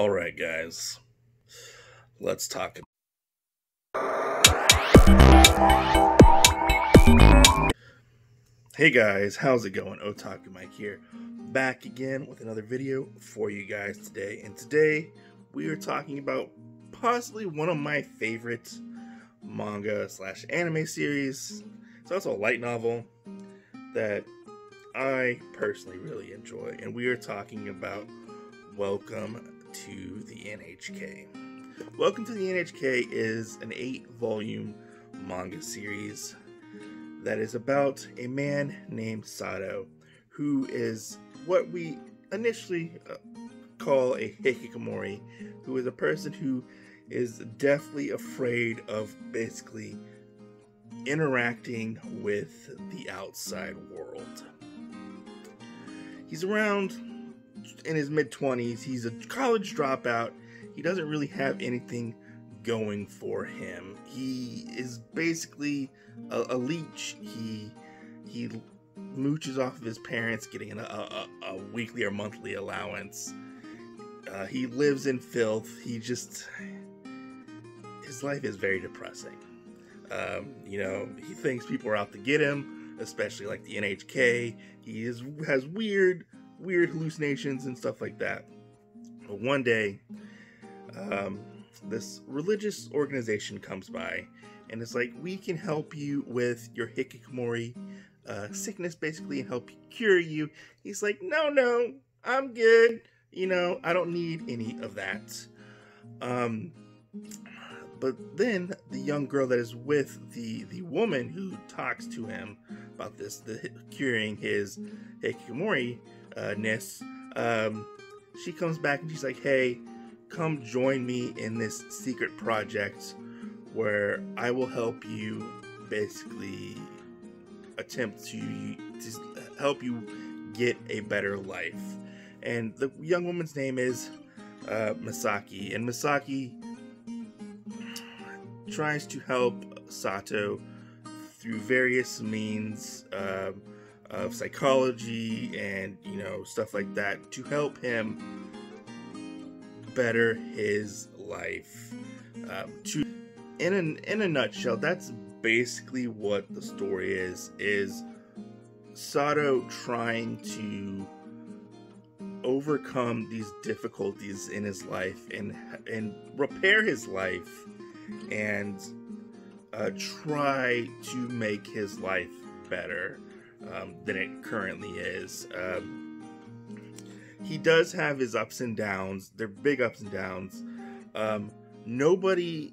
All right, guys. Let's talk. Hey guys, how's it going? Otaku Mike here, back again with another video for you guys today. And today we are talking about possibly one of my favorite manga slash anime series. It's also a light novel that I personally really enjoy, and we are talking about Welcome to the NHK. Welcome to the NHK is an eight volume manga series that is about a man named Sato who is what we initially uh, call a hikikomori, who is a person who is definitely afraid of basically interacting with the outside world. He's around in his mid 20s. He's a college dropout. He doesn't really have anything going for him. He is basically a, a leech. He he mooches off of his parents, getting a, a, a weekly or monthly allowance. Uh, he lives in filth. He just his life is very depressing. Um, you know, he thinks people are out to get him, especially like the NHK. He is has weird, weird hallucinations and stuff like that. But one day, um, this religious organization comes by and it's like, we can help you with your hikikomori uh, sickness, basically, and help cure you. He's like, no, no, I'm good. You know, I don't need any of that. Um, but then the young girl that is with the the woman who talks to him about this, the curing his hikikomori uh, ness, um, she comes back and she's like, "Hey, come join me in this secret project where I will help you basically attempt to, to help you get a better life. And the young woman's name is uh, Misaki, and Misaki tries to help Sato through various means uh, of psychology and you know stuff like that to help him better his life. Um, to in a, in a nutshell, that's basically what the story is. Is Sato trying to overcome these difficulties in his life and and repair his life and uh, try to make his life better um, than it currently is. Um, he does have his ups and downs. They're big ups and downs. Um, nobody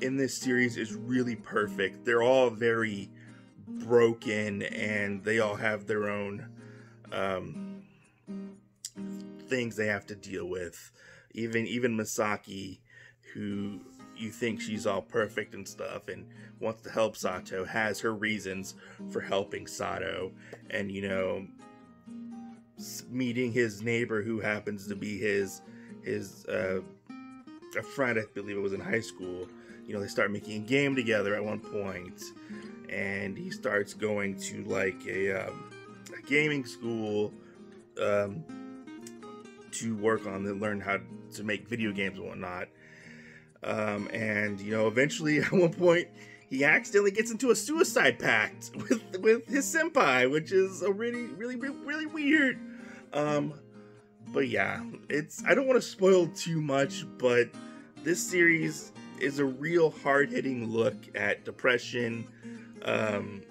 in this series is really perfect. They're all very broken and they all have their own um, things they have to deal with. Even even Misaki, who you think she's all perfect and stuff and wants to help Sato, has her reasons for helping Sato, and you know, meeting his neighbor who happens to be his his uh, a friend, I believe it was in high school. You know, they start making a game together at one point, and he starts going to like a, um, a gaming school um, to work on and learn how to make video games and whatnot. Um, and you know, eventually, at one point, he accidentally gets into a suicide pact with with his senpai, which is a really, really, really weird. Um, but yeah, it's I don't want to spoil too much, but this series is a real hard hitting look at depression, um,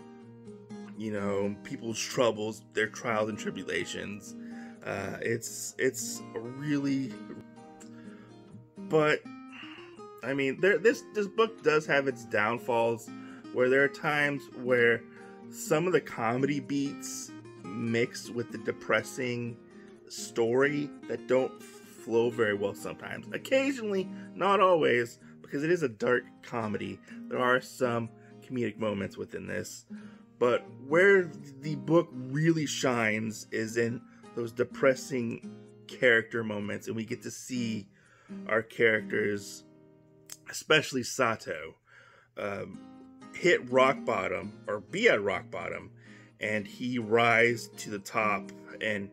you know, people's troubles, their trials and tribulations. Uh, it's it's really, but I mean, there this this book does have its downfalls, where there are times where some of the comedy beats mix with the depressing story that don't flow very well sometimes. Occasionally, not always, because it is a dark comedy. There are some comedic moments within this, but where the book really shines is in those depressing character moments, and we get to see our characters especially Sato, um, hit rock bottom or be at rock bottom, and he rise to the top and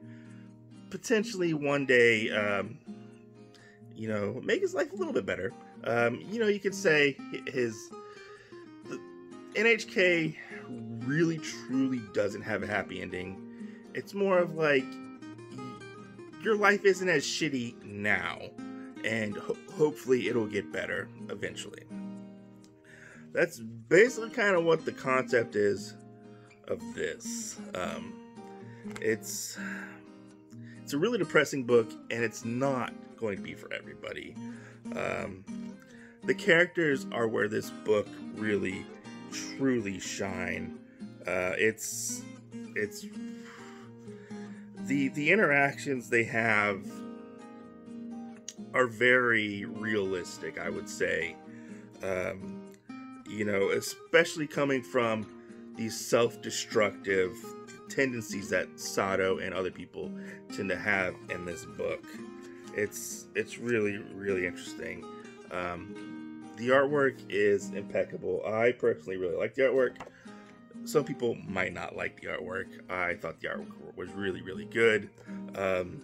potentially one day um, you know, make his life a little bit better. Um, you know, you could say his NHK really truly doesn't have a happy ending. It's more of like your life isn't as shitty now, and ho hopefully it'll get better eventually. That's basically kind of what the concept is of this. Um, it's it's a really depressing book, and it's not going to be for everybody. Um, the characters are where this book really, truly shine. Uh, it's it's the the interactions they have are very realistic. I would say, um, you know, especially coming from these self-destructive tendencies that Sato and other people tend to have in this book. It's it's really really interesting. Um, the artwork is impeccable. I personally really like the artwork. Some people might not like the artwork. I thought the artwork was really really good. Um,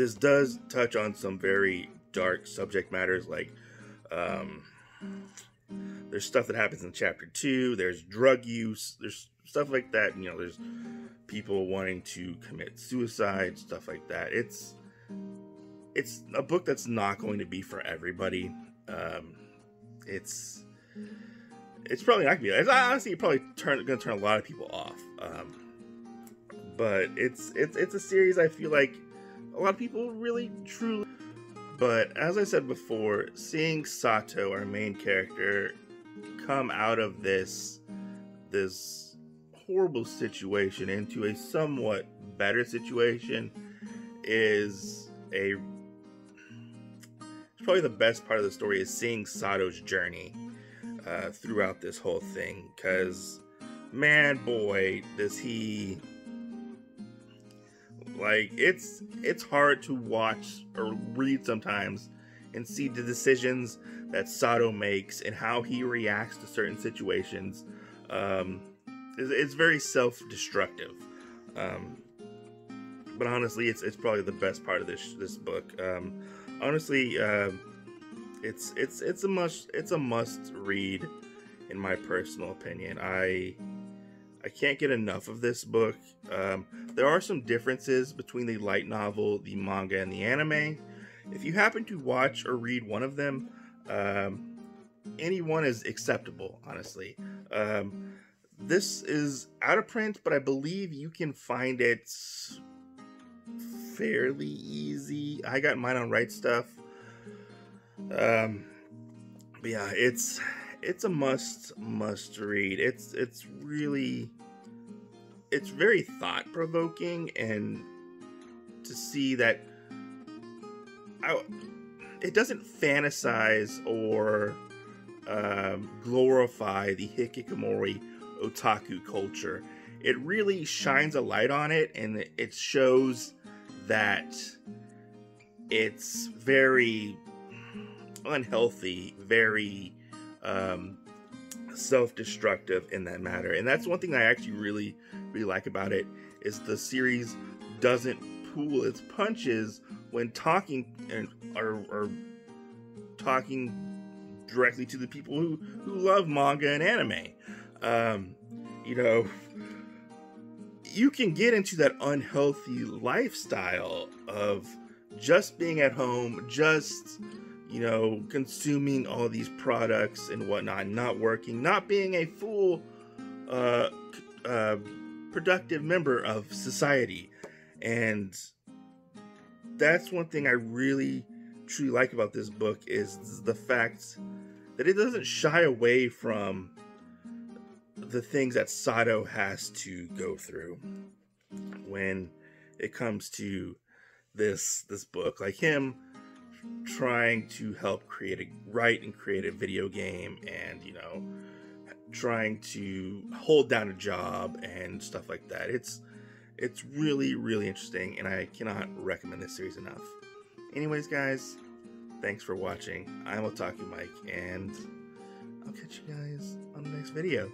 this does touch on some very dark subject matters like um, there's stuff that happens in chapter two. There's drug use. There's stuff like that. You know, there's people wanting to commit suicide, stuff like that. It's it's a book that's not going to be for everybody. Um, it's it's probably not gonna be. Honestly probably turn to turn a lot of people off. Um, but it's it's it's a series I feel like a lot of people really truly. But as I said before, seeing Sato, our main character, come out of this this horrible situation into a somewhat better situation is a it's probably the best part of the story is seeing Sato's journey uh, throughout this whole thing because man boy does he like it's it's hard to watch or read sometimes and see the decisions that Sato makes and how he reacts to certain situations. Um, it's, it's very self-destructive. Um, but honestly, it's it's probably the best part of this this book. Um, honestly, uh, it's it's it's a must it's a must read, in my personal opinion. I I can't get enough of this book. Um, there are some differences between the light novel, the manga, and the anime. If you happen to watch or read one of them, um, any one is acceptable, honestly. Um, this is out of print, but I believe you can find it fairly easy. I got mine on Right Stuf. Um, but yeah, it's it's a must must read. It's it's really it's very thought provoking and to see that I, it doesn't fantasize or um, glorify the hikikomori otaku culture. It really shines a light on it and it shows that it's very unhealthy, very um, self-destructive in that matter. And that's one thing I actually really, really like about it is the series doesn't pull its punches when talking and or, or talking directly to the people who, who love manga and anime. Um, you know, you can get into that unhealthy lifestyle of just being at home, just you know, consuming all these products and whatnot, not working, not being a full, uh, uh, productive member of society. And that's one thing I really, truly like about this book is the fact that it doesn't shy away from the things that Sato has to go through when it comes to this this book. Like him trying to help create a write and create a video game and you know trying to hold down a job and stuff like that. It's it's really really interesting and i cannot recommend this series enough. Anyways guys thanks for watching. I'm otaku mike and i'll catch you guys on the next video.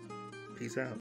Peace out